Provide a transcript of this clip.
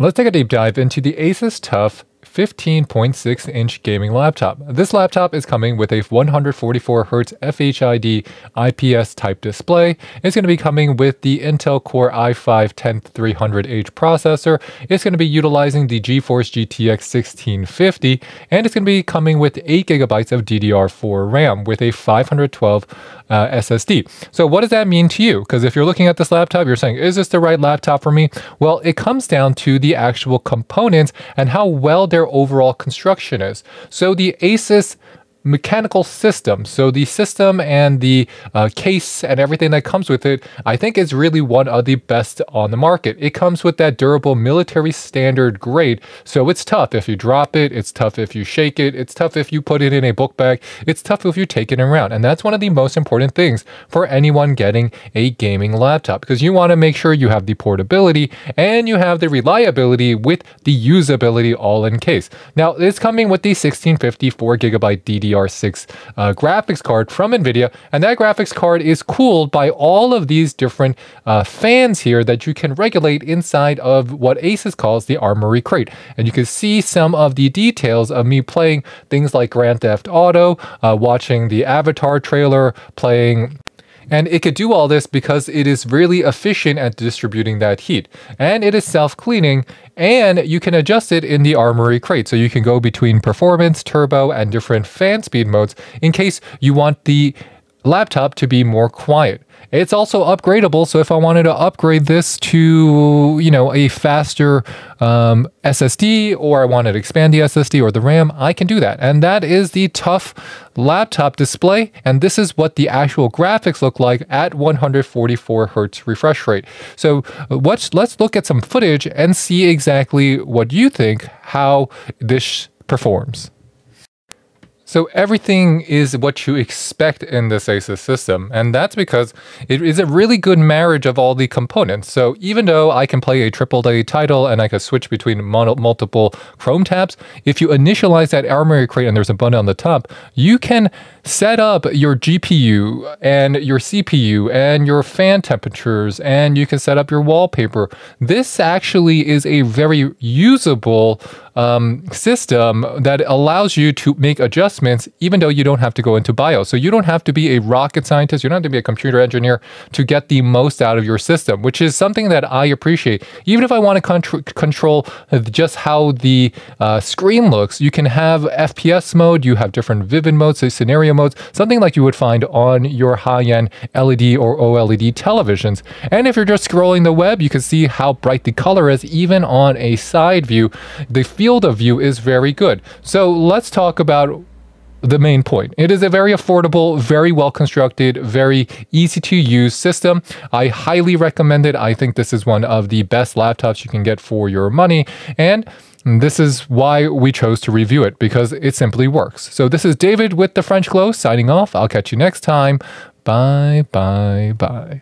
Let's take a deep dive into the Asus TUF 15.6 inch gaming laptop. This laptop is coming with a 144Hz FHID IPS type display. It's going to be coming with the Intel Core i5-10300H processor. It's going to be utilizing the GeForce GTX 1650 and it's going to be coming with 8GB of DDR4 RAM with a 512 uh, SSD. So what does that mean to you? Because if you're looking at this laptop, you're saying, is this the right laptop for me? Well, it comes down to the actual components and how well their overall construction is. So the Asus mechanical system. So the system and the uh, case and everything that comes with it, I think is really one of the best on the market. It comes with that durable military standard grade. So it's tough if you drop it. It's tough if you shake it. It's tough if you put it in a book bag. It's tough if you take it around. And that's one of the most important things for anyone getting a gaming laptop because you want to make sure you have the portability and you have the reliability with the usability all in case. Now it's coming with the 1654 gigabyte DDR DDR6 uh, graphics card from NVIDIA. And that graphics card is cooled by all of these different uh, fans here that you can regulate inside of what Asus calls the Armoury Crate. And you can see some of the details of me playing things like Grand Theft Auto, uh, watching the Avatar trailer, playing and it could do all this because it is really efficient at distributing that heat. And it is self-cleaning and you can adjust it in the Armoury crate. So you can go between performance, turbo, and different fan speed modes in case you want the laptop to be more quiet. It's also upgradable, so if I wanted to upgrade this to, you know, a faster um, SSD or I wanted to expand the SSD or the RAM, I can do that. And that is the tough laptop display, and this is what the actual graphics look like at 144 hertz refresh rate. So let's, let's look at some footage and see exactly what you think how this performs. So everything is what you expect in this Asus system, and that's because it is a really good marriage of all the components. So even though I can play a AAA title and I can switch between multiple Chrome tabs, if you initialize that Armoury crate and there's a button on the top, you can set up your GPU and your CPU and your fan temperatures, and you can set up your wallpaper. This actually is a very usable um, system that allows you to make adjustments even though you don't have to go into BIOS. So you don't have to be a rocket scientist, you don't have to be a computer engineer to get the most out of your system, which is something that I appreciate. Even if I want to control just how the uh, screen looks, you can have FPS mode, you have different vivid modes, so scenario modes, something like you would find on your high-end LED or OLED televisions. And if you're just scrolling the web, you can see how bright the color is even on a side view. The field of view is very good. So let's talk about the main point. It is a very affordable, very well constructed, very easy to use system. I highly recommend it. I think this is one of the best laptops you can get for your money. And this is why we chose to review it because it simply works. So this is David with the French Glow signing off. I'll catch you next time. Bye, bye, bye.